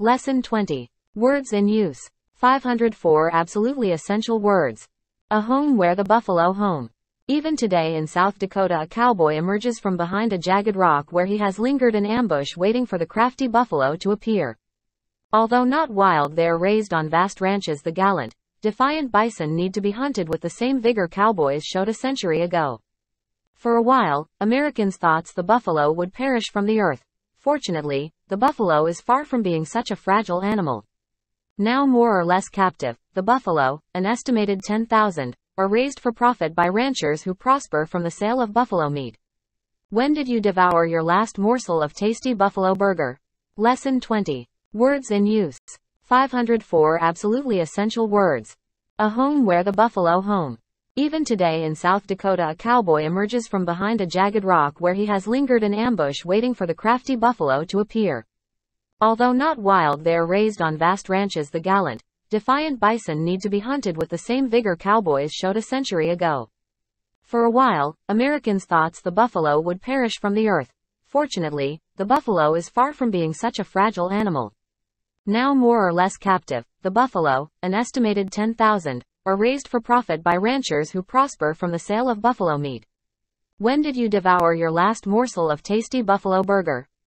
Lesson 20. Words in use. 504 Absolutely essential words. A home where the buffalo home. Even today in South Dakota, a cowboy emerges from behind a jagged rock where he has lingered in ambush waiting for the crafty buffalo to appear. Although not wild, they are raised on vast ranches. The gallant, defiant bison need to be hunted with the same vigor cowboys showed a century ago. For a while, Americans thought the buffalo would perish from the earth. Fortunately, the buffalo is far from being such a fragile animal. Now more or less captive, the buffalo, an estimated 10,000, are raised for profit by ranchers who prosper from the sale of buffalo meat. When did you devour your last morsel of tasty buffalo burger? Lesson 20. Words in use. 504 Absolutely essential words. A home where the buffalo home. Even today in South Dakota, a cowboy emerges from behind a jagged rock where he has lingered in ambush waiting for the crafty buffalo to appear. Although not wild, they are raised on vast ranches. The gallant, defiant bison need to be hunted with the same vigor cowboys showed a century ago. For a while, Americans thought the buffalo would perish from the earth. Fortunately, the buffalo is far from being such a fragile animal. Now more or less captive, the buffalo, an estimated 10,000, are raised for profit by ranchers who prosper from the sale of buffalo meat. When did you devour your last morsel of tasty buffalo burger?